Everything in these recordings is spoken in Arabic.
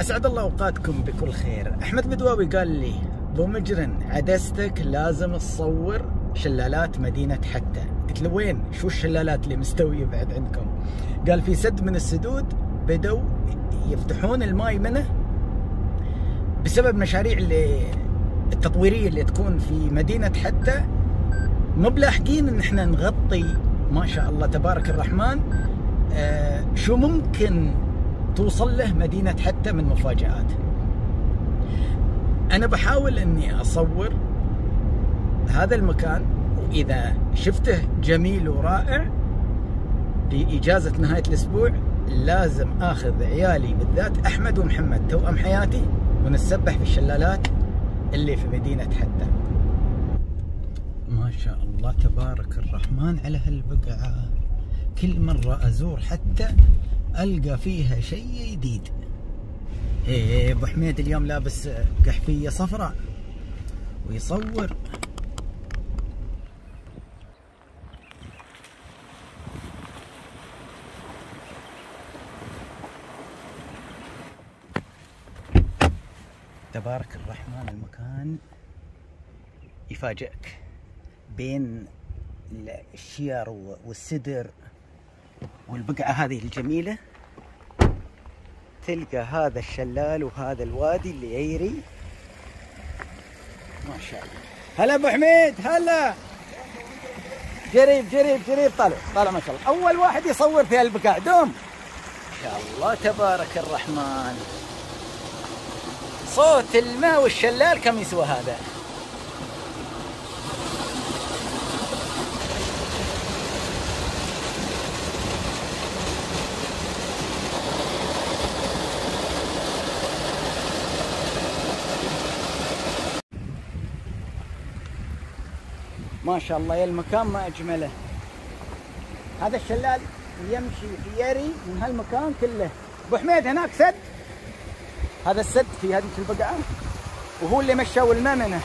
أسعد الله أوقاتكم بكل خير. أحمد بدواوي قال لي أبو مجرن عدستك لازم تصور شلالات مدينة حتى. قلت له وين؟ شو الشلالات اللي مستوية بعد عندكم؟ قال في سد من السدود بدوا يفتحون الماي منه بسبب مشاريع اللي التطويرية اللي تكون في مدينة حتى. مو بلاحقين إن إحنا نغطي ما شاء الله تبارك الرحمن آه شو ممكن توصل له مدينة حتى من مفاجآت. أنا بحاول أني أصور هذا المكان وإذا شفته جميل ورائع في إجازة نهاية الأسبوع لازم أخذ عيالي بالذات أحمد ومحمد توأم حياتي ونتسبح في الشلالات اللي في مدينة حتى. ما شاء الله تبارك الرحمن على هالبقعة. كل مرة أزور حتى ألقى فيها شيء جديد. إيه أبو حميد اليوم لابس قحفيه صفراء ويصور. تبارك الرحمن المكان يفاجئك بين الشير والسدر. والبقعة هذه الجميلة. تلقى هذا الشلال وهذا الوادي اللي ييري ما شاء الله. هلا أبو حميد هلا. جريب جريب جريب. طالع طالع ما شاء الله. أول واحد يصور في هالبقاع دوم. ما شاء الله. تبارك الرحمن. صوت الماء والشلال كم يسوى هذا؟ ما شاء الله يا المكان ما أجمله. هذا الشلال يمشي في يري من هالمكان كله. أبو حميد هناك سد؟ هذا السد في هذه البقعة؟ وهو اللي مشوا الماء منه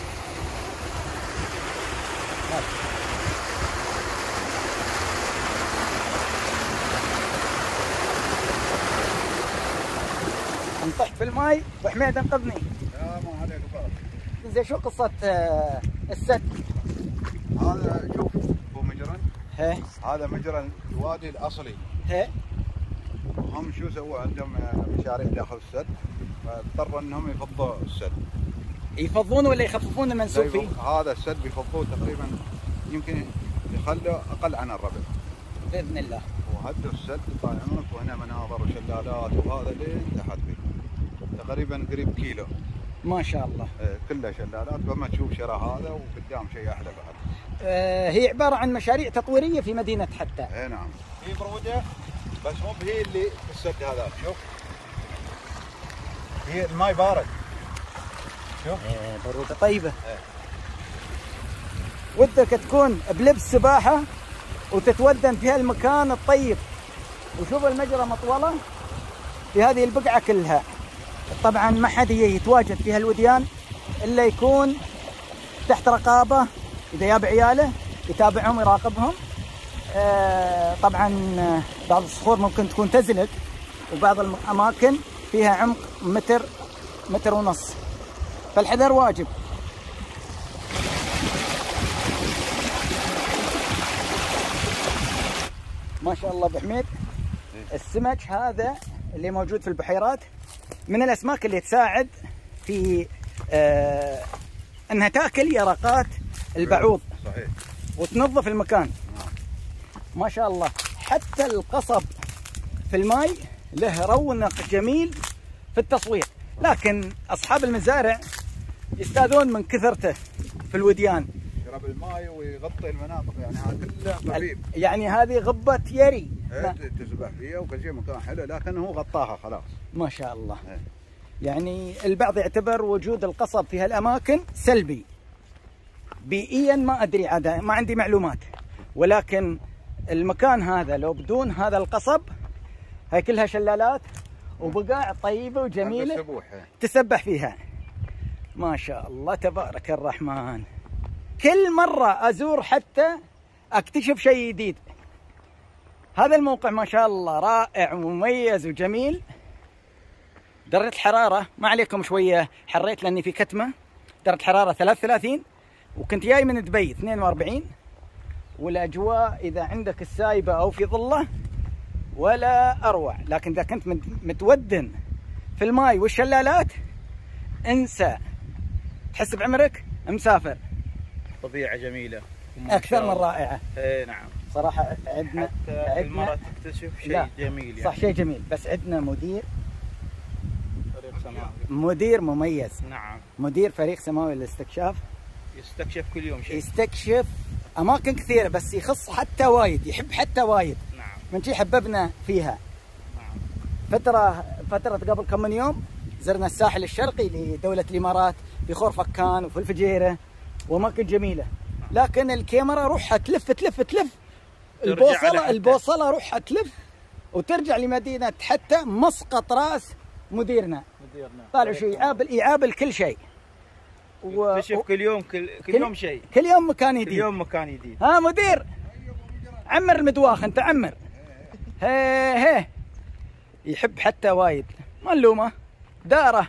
انطحت في الماي. أبو حميد انقذني. لا ما عليك زين شو قصة آه، السد؟ هذا شوف ابو مجرن. هذا مجرى الوادي الأصلي. هي هم شو سووا؟ عندهم مشاريع داخل السد فاضطروا إنهم يفضوا السد. يفضون ولا يخففون المنسوب فيه؟ هذا السد بيفضوه تقريبا يمكن يخلوا أقل عن الربع. بإذن الله. وهدوا السد يطالعونك وهنا مناظر وشلالات وهذا لين تحت فيه تقريبا قريب كيلو. ما شاء الله. آه، كلها شلالات فما تشوف شرى هذا وقدام شيء أحلى بعد. آه هي عبارة عن مشاريع تطويرية في مدينة حتى. اي نعم. هي بروده بس مو هي اللي في السد هذا. شوف. هي الماي بارد. شوف. آه بروده طيبة. إيه. ودك تكون بلبس سباحة وتتودن في هالمكان الطيب. وشوف المجرى مطولة في هذه البقعة كلها. طبعا ما حد يتواجد في هالوديان إلا يكون تحت رقابة اذا جاب عياله يتابعهم يراقبهم. آه، طبعا آه، بعض الصخور ممكن تكون تزلق وبعض الأماكن فيها عمق متر متر ونص. فالحذر واجب. ما شاء الله أبو حميد السمك هذا اللي موجود في البحيرات من الأسماك اللي تساعد في آه إنها تأكل يرقات البعوض صحيح. وتنظف المكان. ما شاء الله. حتى القصب في الماي له رونق جميل في التصوير. لكن أصحاب المزارع يستاذون من كثرته في الوديان. يشرب الماي ويغطي المناطق يعني هذا كله يعني هذه غبة يري. تسبح فيها وكل شيء مكان حلو لكن هو غطاها خلاص. ما شاء الله. إيه. يعني البعض يعتبر وجود القصب في هالأماكن سلبي. بيئيا ما أدري عاد ما عندي معلومات. ولكن المكان هذا لو بدون هذا القصب هاي كلها شلالات وبقاع طيبة وجميلة إيه. تسبح فيها. ما شاء الله تبارك الرحمن. كل مرة أزور حتى أكتشف شيء جديد. هذا الموقع ما شاء الله رائع ومميز وجميل. درجة الحرارة ما عليكم شوية حريت لأني في كتمة. درجة الحرارة 33 وكنت جاي من دبي 42 والأجواء إذا عندك السايبة أو في ظلة ولا أروع. لكن إذا كنت مت- متودن في الماي والشلالات انسى. تحس بعمرك؟ مسافر. طبيعة جميلة. أكثر من رائعة. اي نعم. صراحة عندنا عندنا تكتشف شيء جميل يعني. صح شيء جميل. بس عندنا مدير. فريق سماوي. مدير مميز. نعم. مدير فريق سماوي للاستكشاف. يستكشف كل يوم شيء. يستكشف أماكن كثيرة بس يخص حتى وايد يحب حتى وايد. نعم. من شي حببنا فيها. نعم. فترة فترة قبل كم من يوم زرنا الساحل الشرقي لدولة الإمارات في خور فكان وفي الفجيرة وأماكن جميلة. لكن الكاميرا روحها تلف تلف تلف. البوصله. البوصلة روحها تلف وترجع لمدينة حتى مسقط راس مديرنا. مديرنا. طالع شو يعابل يعابل كل شيء. و... يكتشف كل يوم كل, كل كل- يوم شيء. كل يوم مكان كل جديد يوم مكان جديد ها مدير. عمر المدواخ انت عمر. هي هي. يحب حتى وايد. ما نلومه. داره.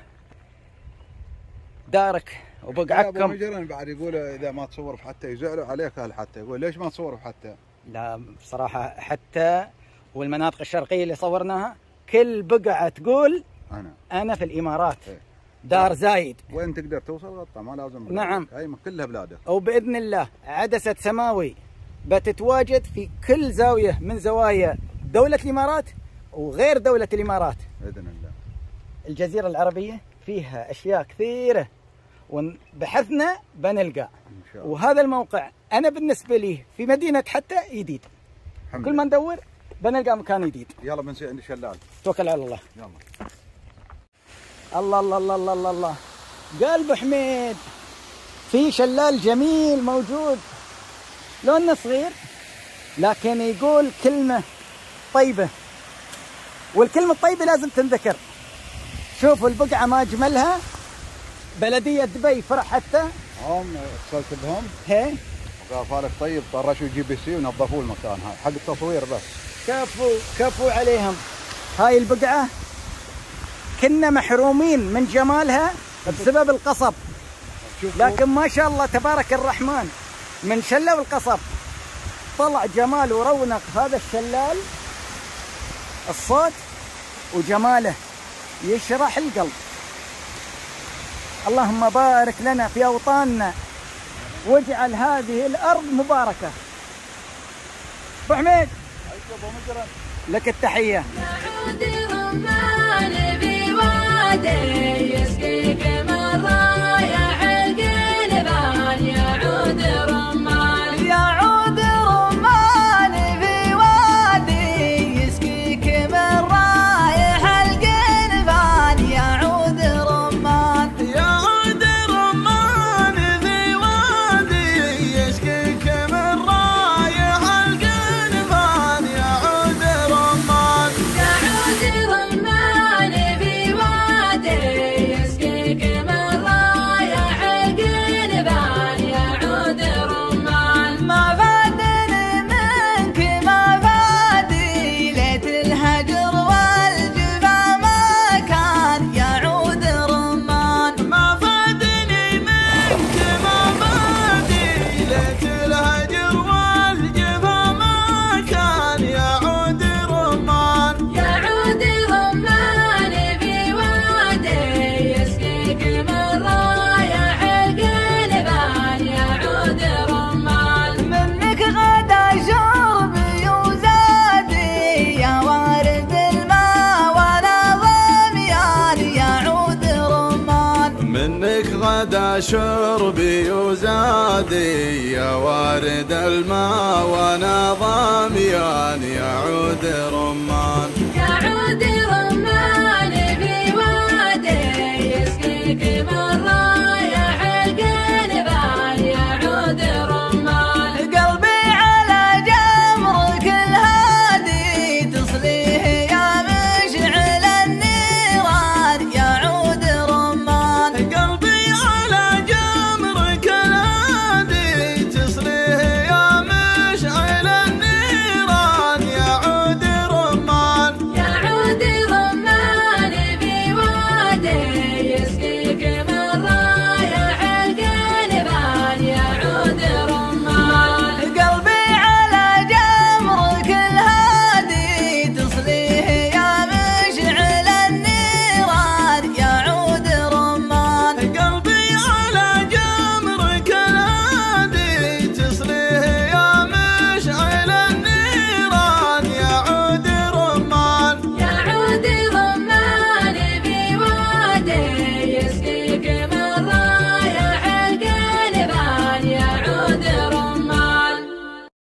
دارك. أبو وبقعدكم مجرن بعد يقول إذا ما تصور في حتى يزعلوا عليك أهل حتى. يقول ليش ما تصور في حتى؟ لا بصراحة حتى والمناطق الشرقية اللي صورناها كل بقعة تقول أنا. أنا في الإمارات. إيه. دار زايد. وين تقدر توصل؟ غطى ما لازم. بلادك. نعم. هاي كلها بلادك. وبإذن الله. عدسة سماوي. بتتواجد في كل زاوية من زوايا دولة الإمارات وغير دولة الإمارات. بإذن الله. الجزيرة العربية فيها أشياء كثيرة. وبحثنا بنلقى. إن شاء الله. وهذا الموقع أنا بالنسبة لي في مدينة حتى جديد كل ما. ندور بنلقى مكان جديد يلا بنسي عند شلال. توكل على الله. يلا. الله الله الله الله الله, الله. قال أبو حميد في شلال جميل موجود. لو انه صغير لكن يقول كلمة طيبة. والكلمة الطيبة لازم تنذكر. شوفوا البقعة ما أجملها. بلدية دبي فرح حتى؟ هم اتصلت بهم. هي وقال فالك طيب طرشوا JCB ونظفوا المكان هاي حق التصوير بس. كفوا كفوا عليهم. هاي البقعة كنا محرومين من جمالها بسبب القصب. لكن ما شاء الله تبارك الرحمن من شلة والقصب طلع جمال ورونق هذا الشلال الصوت وجماله يشرح القلب. اللهم بارك لنا في أوطاننا. واجعل هذه الأرض مباركة. أبو حميد. لك التحية. شربي وزادي يا وارد الماء وأنا ضاميان عُود رمان. يعود رمان بوادي يسقيك مرات